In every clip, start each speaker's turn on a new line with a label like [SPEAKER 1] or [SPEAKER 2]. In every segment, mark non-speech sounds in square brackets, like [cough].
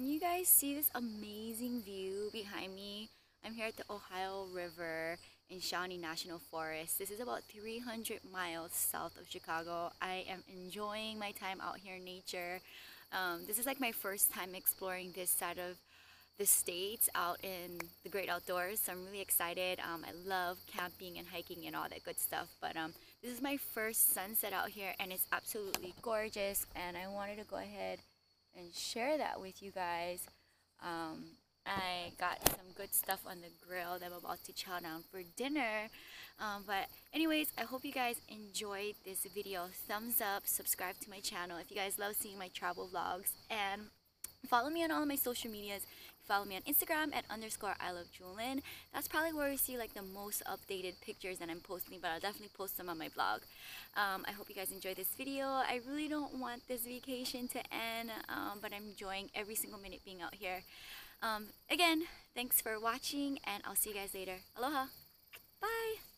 [SPEAKER 1] can you guys see this amazing view behind me? I'm here at the Ohio River in Shawnee National Forest. This is about 300 miles south of Chicago. I am enjoying my time out here in nature. Um, this is like my first time exploring this side of the States out in the great outdoors. So I'm really excited. Um, I love camping and hiking and all that good stuff. But um, this is my first sunset out here and it's absolutely gorgeous. And I wanted to go ahead and share that with you guys. Um, I got some good stuff on the grill that I'm about to chow down for dinner. Um, but anyways, I hope you guys enjoyed this video. Thumbs up, subscribe to my channel if you guys love seeing my travel vlogs. And follow me on all my social medias follow me on Instagram at underscore I love Jewelyn. That's probably where you see like the most updated pictures that I'm posting, but I'll definitely post them on my blog. Um, I hope you guys enjoyed this video. I really don't want this vacation to end, um, but I'm enjoying every single minute being out here. Um, again, thanks for watching, and I'll see you guys later. Aloha! Bye!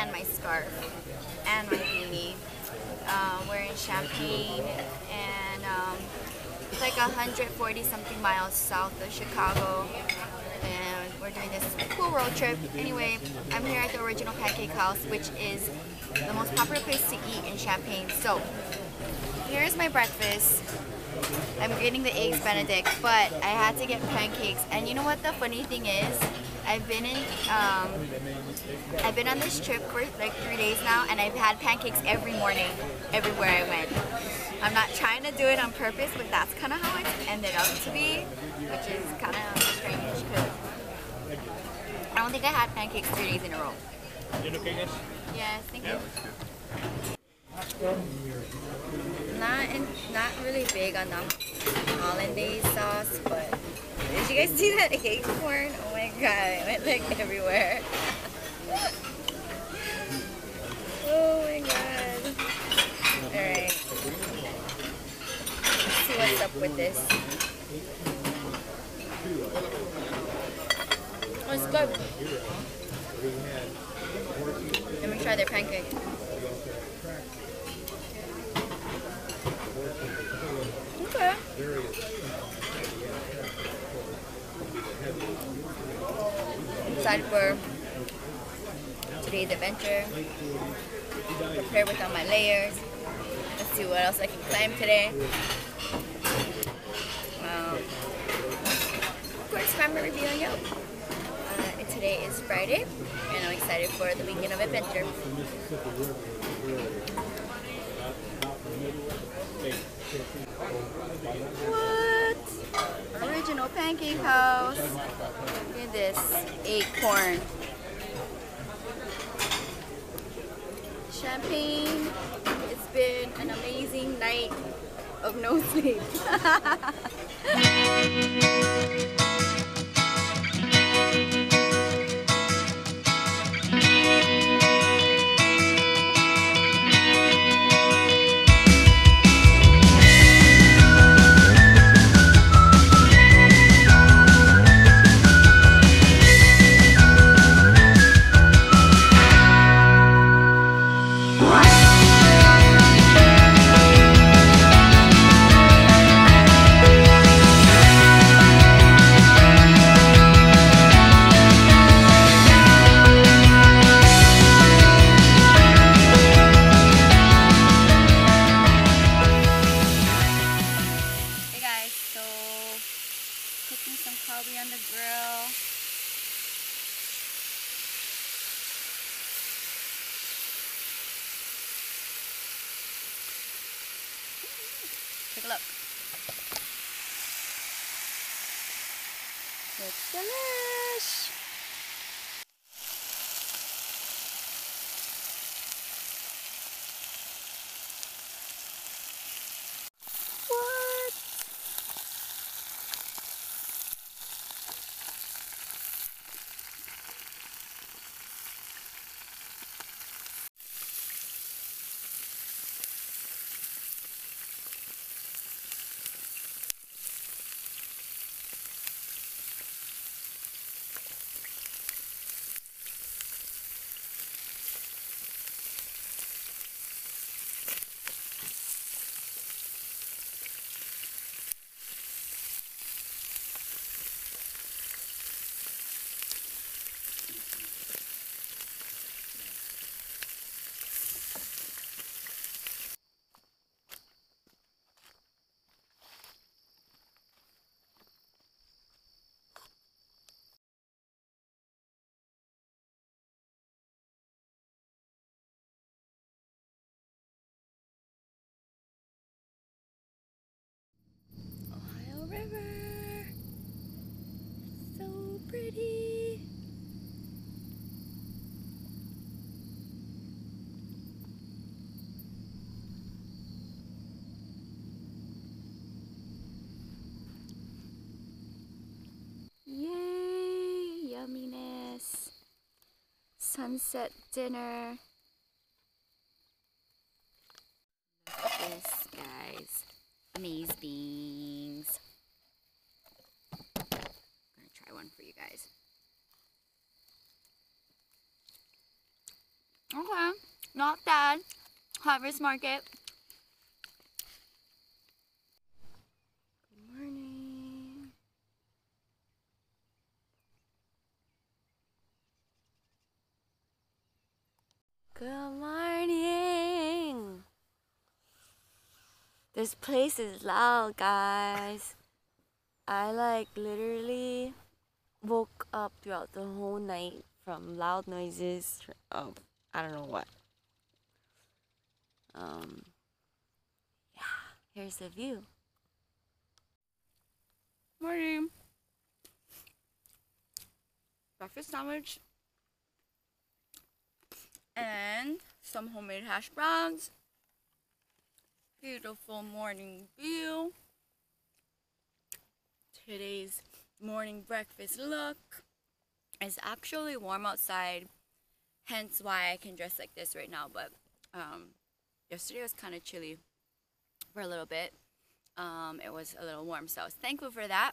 [SPEAKER 1] And my scarf and my beanie. Uh, we're in Champaign and um, it's like 140 something miles south of Chicago and we're doing this cool road trip. Anyway, I'm here at the Original Pancake House which is the most popular place to eat in Champaign. So, here's my breakfast. I'm getting the eggs benedict, but I had to get pancakes. And you know what the funny thing is? I've been in, um, I've been on this trip for like three days now, and I've had pancakes every morning, everywhere I went. I'm not trying to do it on purpose, but that's kind of how it ended up to be, which is kind of strange because I don't think I had pancakes three days in a row. Yes, thank you. Not in, not really big on the hollandaise sauce, but did you guys see that acorn? Oh my god, it went like everywhere. [laughs] oh my god. Alright. See what's up with this. Oh, it's good. Let me try their pancake. For today's adventure. Prepare with all my layers. Let's see what else I can climb today. Um, of course, comment, review, and yo. Uh, and today is Friday, and I'm excited for the weekend of adventure. What? Original pancake house. Look at this acorn. Champaign. It's been an amazing night of no sleep. [laughs] look. Looks delish. What? Ohio River. So pretty. Yay, yumminess. Sunset dinner. Look at this, guys amaze beans. I'm gonna try one for you guys. Okay, not bad. Harvest Market. Good morning. Good morning. This place is loud, guys. I like literally woke up throughout the whole night from loud noises of I don't know what. Um, yeah, here's the view. Morning. Breakfast sandwich and some homemade hash browns beautiful morning view. Today's morning breakfast look It's actually warm outside, hence why I can dress like this right now. But um, yesterday was kind of chilly for a little bit. Um, it was a little warm, so I was thankful for that.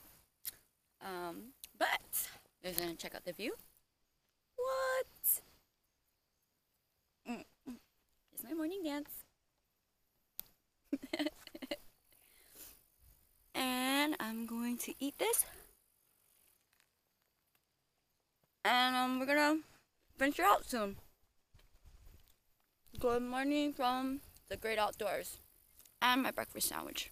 [SPEAKER 1] Um, but let's gonna check out the view. What? Mm. My morning dance. [laughs] and I'm going to eat this. And um, we're gonna venture out soon. Good morning from the great outdoors and my breakfast sandwich.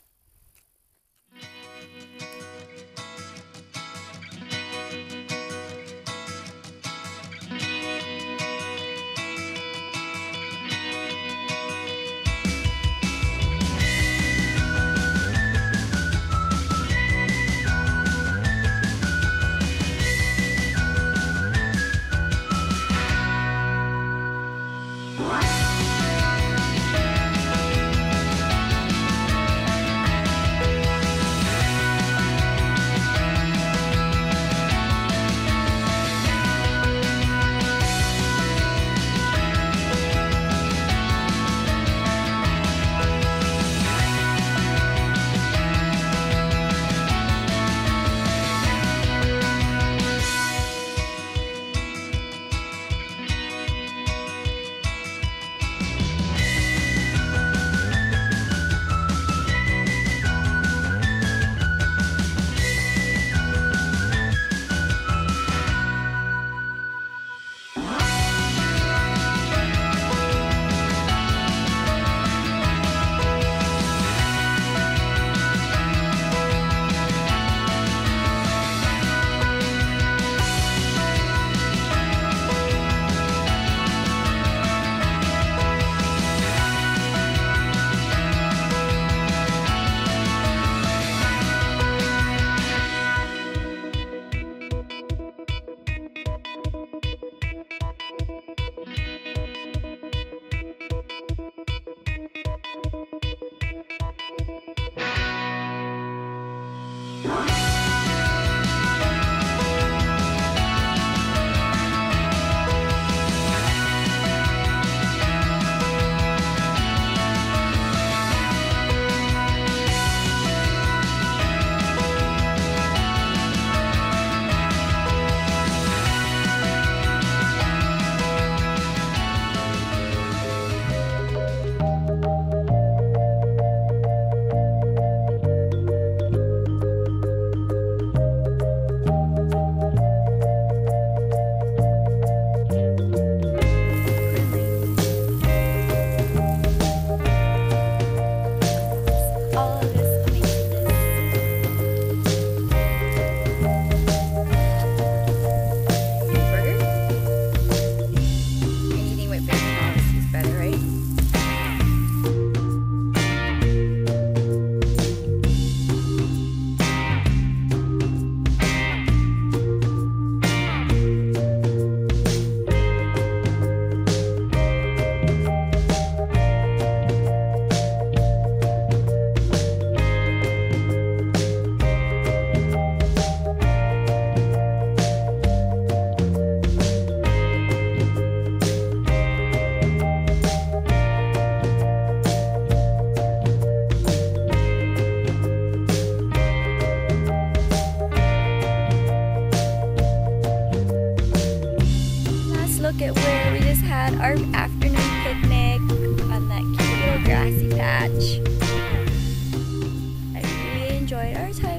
[SPEAKER 1] where we just had our afternoon picnic on that cute little grassy patch. I really enjoyed our time.